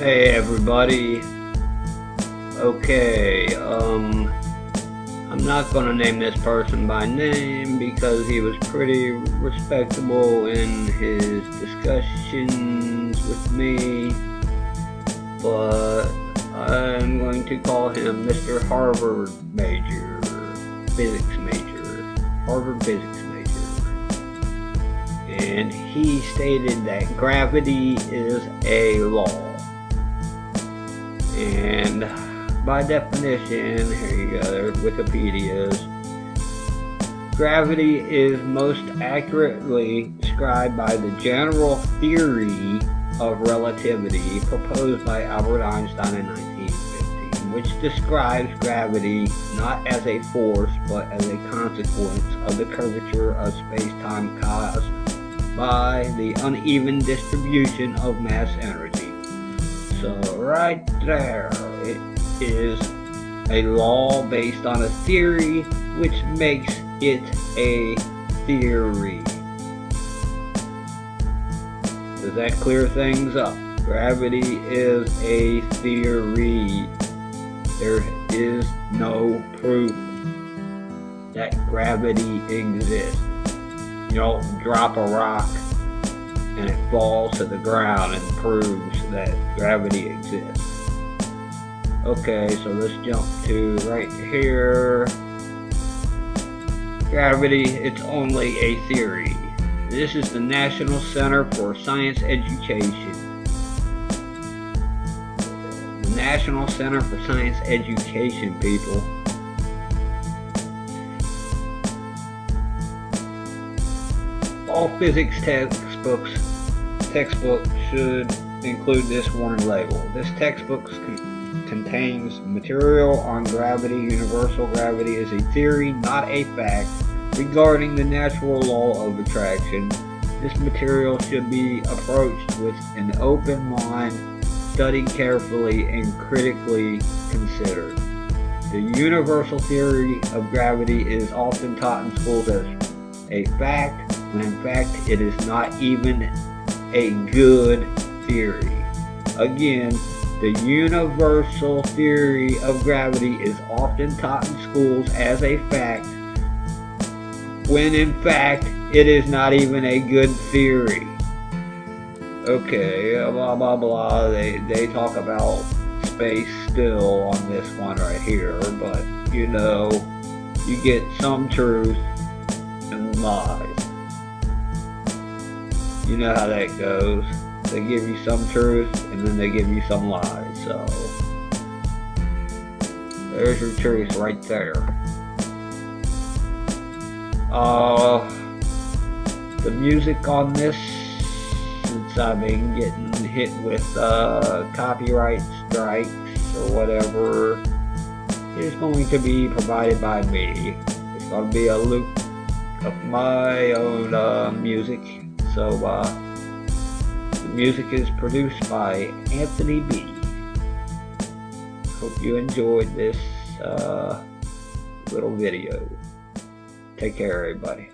Hey everybody. Okay, um, I'm not gonna name this person by name because he was pretty respectable in his discussions with me, but I'm going to call him Mr. Harvard Major, Physics Major, Harvard Physics Major. And he stated that gravity is a law. And by definition, here you go, there's Wikipedia's. Gravity is most accurately described by the general theory of relativity proposed by Albert Einstein in 1915, which describes gravity not as a force but as a consequence of the curvature of space-time caused by the uneven distribution of mass energy. So right there, it is a law based on a theory, which makes it a theory. Does that clear things up? Gravity is a theory. There is no proof that gravity exists. You don't drop a rock and it falls to the ground and proves that gravity exists. Okay, so let's jump to right here. Gravity, it's only a theory. This is the National Center for Science Education. The National Center for Science Education, people. All physics textbooks textbook should include this warning label. This textbook con contains material on gravity. Universal gravity is a theory, not a fact, regarding the natural law of attraction. This material should be approached with an open mind, studied carefully, and critically considered. The universal theory of gravity is often taught in schools as a fact, when in fact it is not even a good theory. Again, the universal theory of gravity is often taught in schools as a fact, when in fact it is not even a good theory. Okay, blah blah blah, they, they talk about space still on this one right here, but you know, you get some truth and lies. You know how that goes. They give you some truth and then they give you some lies. So there's your truth right there. Uh, the music on this, since I've been getting hit with uh, copyright strikes or whatever, is going to be provided by me. It's going to be a loop of my own uh, music so, uh, the music is produced by Anthony B. Hope you enjoyed this uh, little video. Take care, everybody.